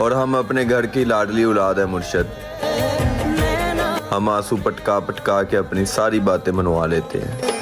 और हम अपने घर की लाडली औलाद है मुर्शद। हम आँसू पटका पटका के अपनी सारी बातें मनवा लेते हैं।